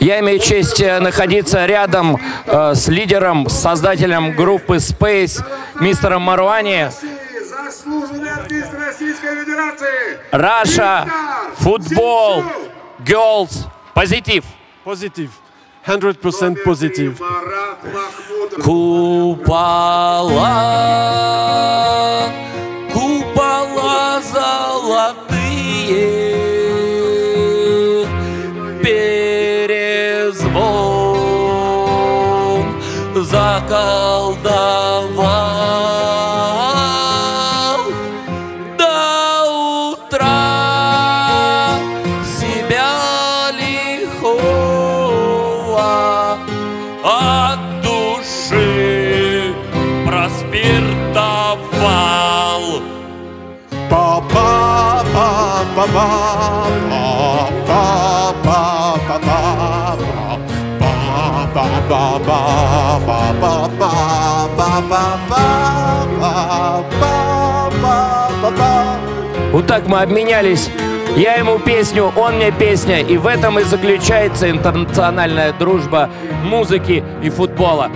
Я имею честь э, находиться рядом э, с лидером, с создателем группы Space, мистером Маруани. Раша, футбол, girls, позитив. Positive. 100% positive. Марат Махмудов. Купола, перезвон заколдовал до утра себя лихого от души проспиртовал. Ba ba ba ba ba ba ba ba ba ba ba ba Вот так мы обменялись. Я ему песню, он мне песня. И в этом и заключается интернациональная дружба музыки и футбола.